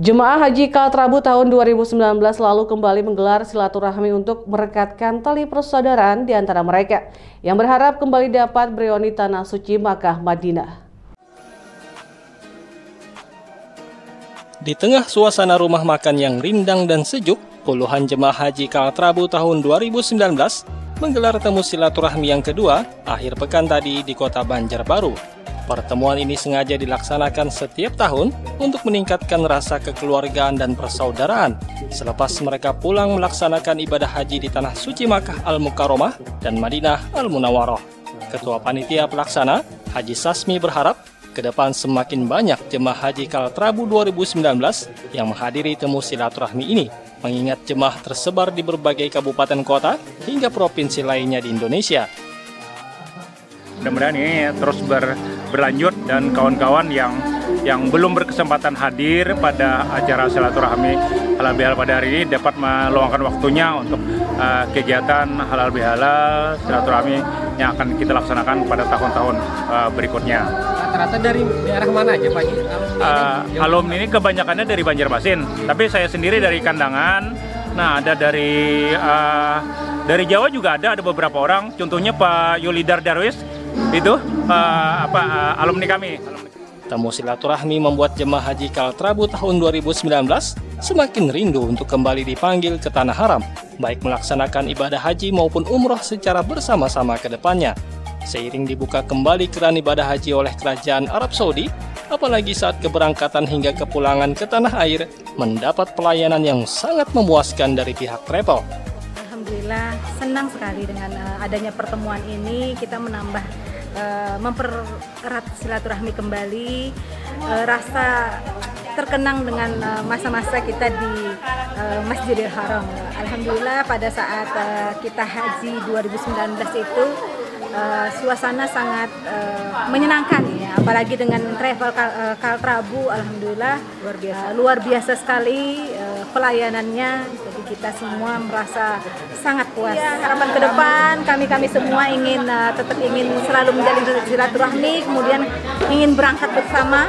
Jemaah Haji Kaltrabu tahun 2019 lalu kembali menggelar silaturahmi untuk merekatkan tali persaudaraan di antara mereka yang berharap kembali dapat bereoni tanah suci Makkah Madinah. Di tengah suasana rumah makan yang rindang dan sejuk, puluhan jemaah haji Kaltrabu tahun 2019 menggelar temu silaturahmi yang kedua akhir pekan tadi di kota Banjarbaru. Pertemuan ini sengaja dilaksanakan setiap tahun untuk meningkatkan rasa kekeluargaan dan persaudaraan selepas mereka pulang melaksanakan ibadah haji di Tanah Suci Makkah Al-Mukarramah dan Madinah Al-Munawwarah. Ketua Panitia Pelaksana, Haji Sasmi berharap ke depan semakin banyak jemaah haji Kaltrabu 2019 yang menghadiri temu silaturahmi ini, mengingat jemaah tersebar di berbagai kabupaten kota hingga provinsi lainnya di Indonesia mudah-mudahan ini terus ber, berlanjut dan kawan-kawan yang yang belum berkesempatan hadir pada acara silaturahmi halal bihalal pada hari ini dapat meluangkan waktunya untuk uh, kegiatan halal bihalal silaturahmi yang akan kita laksanakan pada tahun-tahun uh, berikutnya. Rata-rata dari daerah mana aja Pak? Uh, alumni ini kebanyakannya dari Banjarmasin, tapi saya sendiri dari Kandangan. Nah, ada dari uh, dari Jawa juga ada, ada beberapa orang. Contohnya Pak Yulidar Darwis itu uh, apa uh, alumni kami. Temu silaturahmi membuat jemaah haji Kaltrabu tahun 2019 semakin rindu untuk kembali dipanggil ke Tanah Haram, baik melaksanakan ibadah haji maupun umroh secara bersama-sama ke depannya. Seiring dibuka kembali keran ibadah haji oleh Kerajaan Arab Saudi, apalagi saat keberangkatan hingga kepulangan ke tanah air, mendapat pelayanan yang sangat memuaskan dari pihak travel. Alhamdulillah senang sekali dengan uh, adanya pertemuan ini. Kita menambah uh, mempererat silaturahmi kembali. Uh, rasa terkenang dengan masa-masa uh, kita di uh, Masjidil Haram. Alhamdulillah pada saat uh, kita haji 2019 itu uh, suasana sangat uh, menyenangkan ya. Apalagi dengan travel Kal, uh, Kaltrabu alhamdulillah luar biasa. uh, luar biasa sekali pelayanannya jadi kita semua merasa sangat puas harapan ke depan kami kami semua ingin uh, tetap ingin selalu menjalin silaturahmi kemudian ingin berangkat bersama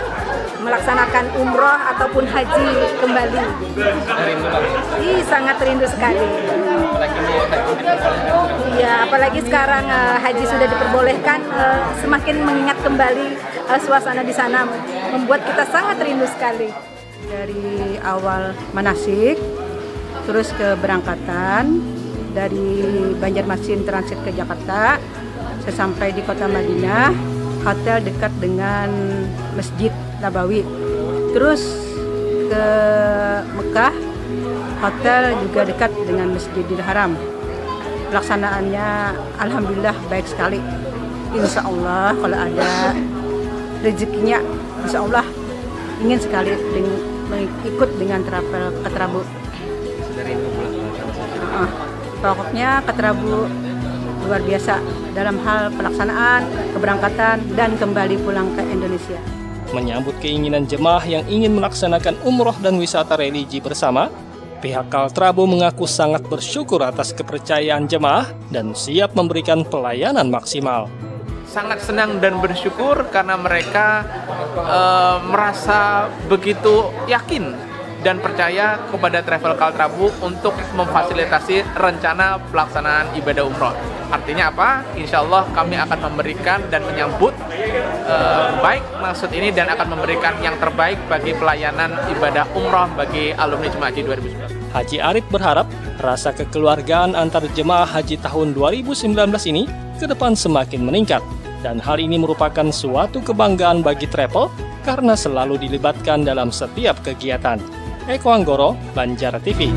melaksanakan umroh ataupun haji kembali. Ih, sangat rindu sekali. Iya, apalagi sekarang uh, haji sudah diperbolehkan, uh, semakin mengingat kembali uh, suasana di sana, membuat kita sangat rindu sekali. Dari awal manasik, terus ke berangkatan dari Banjarmasin transit ke Jakarta, sesampai di kota Madinah, hotel dekat dengan Masjid Nabawi. Terus ke Mekah, hotel juga dekat dengan Masjidil Haram. Pelaksanaannya alhamdulillah baik sekali. Insya Allah kalau ada rezekinya, insya Allah ingin sekali ikut dengan travel ke Terabu. Uh, pokoknya ke Terabu luar biasa dalam hal pelaksanaan, keberangkatan, dan kembali pulang ke Indonesia. Menyambut keinginan jemaah yang ingin melaksanakan umroh dan wisata religi bersama, pihak Kaltrabu mengaku sangat bersyukur atas kepercayaan jemaah dan siap memberikan pelayanan maksimal. Sangat senang dan bersyukur karena mereka uh, merasa begitu yakin dan percaya kepada Travel Kaltrabu untuk memfasilitasi rencana pelaksanaan ibadah umroh. Artinya apa? Insya Allah kami akan memberikan dan menyambut uh, baik maksud ini dan akan memberikan yang terbaik bagi pelayanan ibadah umroh bagi alumni Jemaah Haji 2019. Haji Arif berharap rasa kekeluargaan antar jemaah haji tahun 2019 ini ke depan semakin meningkat dan hal ini merupakan suatu kebanggaan bagi travel karena selalu dilibatkan dalam setiap kegiatan. Eko Anggoro, Banjar TV.